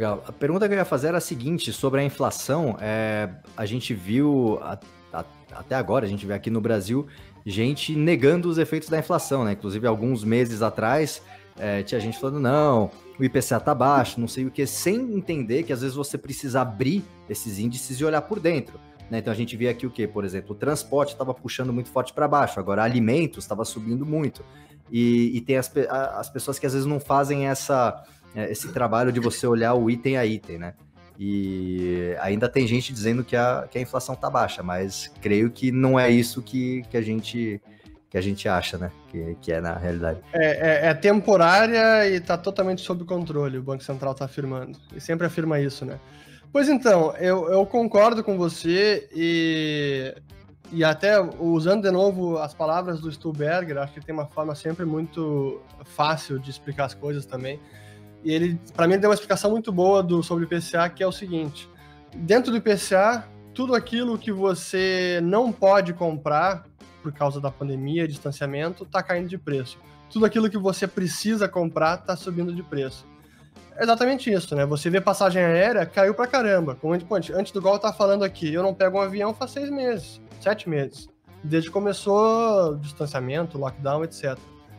Legal. A pergunta que eu ia fazer era a seguinte, sobre a inflação, é, a gente viu, a, a, até agora, a gente vê aqui no Brasil, gente negando os efeitos da inflação, né? Inclusive, alguns meses atrás, é, tinha gente falando, não, o IPCA tá baixo, não sei o que, sem entender que às vezes você precisa abrir esses índices e olhar por dentro. Né? Então a gente vê aqui o que, por exemplo, o transporte estava puxando muito forte para baixo, agora alimentos estava subindo muito. E, e tem as, as pessoas que às vezes não fazem essa, esse trabalho de você olhar o item a item, né? E ainda tem gente dizendo que a, que a inflação tá baixa, mas creio que não é isso que, que a gente que a gente acha, né? Que, que é na realidade. É, é, é temporária e está totalmente sob controle, o Banco Central está afirmando. E sempre afirma isso, né? Pois então, eu, eu concordo com você e, e até usando de novo as palavras do Stuhlberger, acho que tem uma forma sempre muito fácil de explicar as coisas também. E ele, para mim, ele deu uma explicação muito boa do, sobre o IPCA, que é o seguinte: dentro do IPCA, tudo aquilo que você não pode comprar por causa da pandemia, distanciamento, está caindo de preço. Tudo aquilo que você precisa comprar está subindo de preço. É exatamente isso, né? Você vê passagem aérea, caiu pra caramba. Como antes, antes do Gol tá falando aqui, eu não pego um avião faz seis meses, sete meses. Desde que começou distanciamento, lockdown, etc.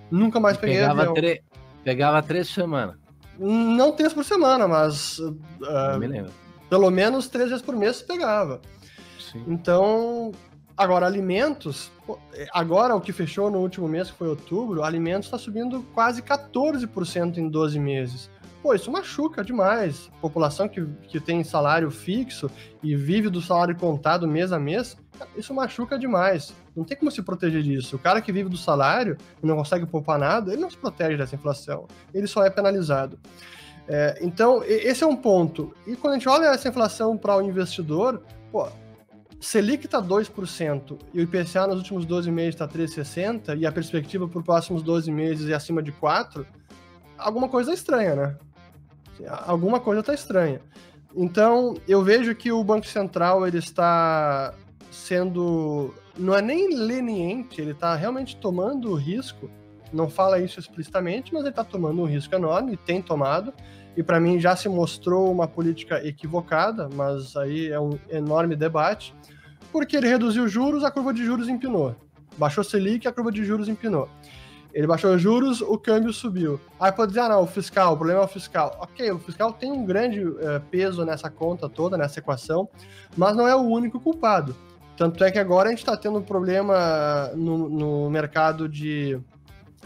Nunca mais peguei pegava avião. Tre... Pegava três semanas. Não três por semana, mas. Uh, me. Pelo menos três vezes por mês pegava. Sim. Então, Agora, alimentos, agora o que fechou no último mês, que foi outubro, alimentos está subindo quase 14% em 12 meses. Pô, isso machuca demais. População que, que tem salário fixo e vive do salário contado mês a mês, isso machuca demais. Não tem como se proteger disso. O cara que vive do salário e não consegue poupar nada, ele não se protege dessa inflação. Ele só é penalizado. É, então, esse é um ponto. E quando a gente olha essa inflação para o investidor, pô, Selic está 2% e o IPCA nos últimos 12 meses está 3,60% e a perspectiva para os próximos 12 meses é acima de 4%, alguma coisa estranha, né? Alguma coisa está estranha. Então, eu vejo que o Banco Central ele está sendo. Não é nem leniente, ele está realmente tomando risco. Não fala isso explicitamente, mas ele está tomando um risco enorme, tem tomado. E para mim já se mostrou uma política equivocada, mas aí é um enorme debate porque ele reduziu juros, a curva de juros empinou. Baixou Selic, a curva de juros empinou. Ele baixou os juros, o câmbio subiu. Aí pode dizer, ah, não, o fiscal, o problema é o fiscal. Ok, o fiscal tem um grande uh, peso nessa conta toda, nessa equação, mas não é o único culpado. Tanto é que agora a gente está tendo um problema no, no mercado de.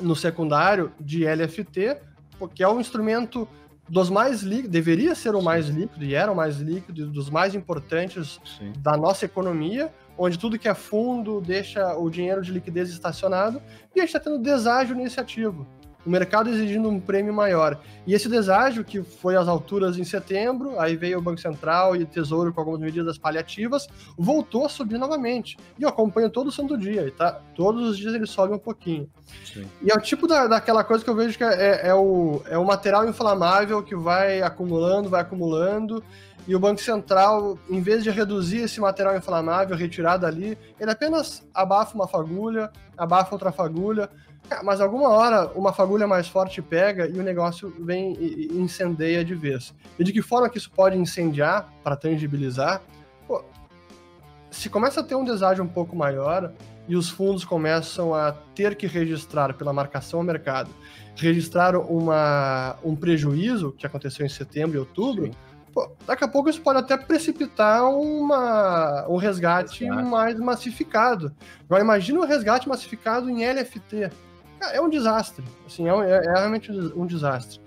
no secundário de LFT, porque é um instrumento dos mais líquidos, deveria ser o mais líquido, e era o mais líquido, dos mais importantes Sim. da nossa economia, onde tudo que é fundo deixa o dinheiro de liquidez estacionado, e a gente está tendo deságio nesse ativo o mercado exigindo um prêmio maior. E esse deságio, que foi às alturas em setembro, aí veio o Banco Central e o Tesouro com algumas medidas paliativas, voltou a subir novamente. E eu acompanho todo o santo dia, tá, todos os dias ele sobe um pouquinho. Sim. E é o tipo da, daquela coisa que eu vejo que é, é, é, o, é o material inflamável que vai acumulando, vai acumulando, e o Banco Central, em vez de reduzir esse material inflamável, retirar dali, ele apenas abafa uma fagulha, abafa outra fagulha, é, mas alguma hora uma fagulha mais forte pega e o negócio vem e incendeia de vez. E de que forma que isso pode incendiar para tangibilizar? Pô, se começa a ter um deságio um pouco maior e os fundos começam a ter que registrar pela marcação ao mercado, registrar uma, um prejuízo que aconteceu em setembro e outubro, pô, daqui a pouco isso pode até precipitar uma, um resgate, resgate mais massificado. Agora imagine um resgate massificado em LFT é um desastre. Assim, é, é, é realmente um desastre.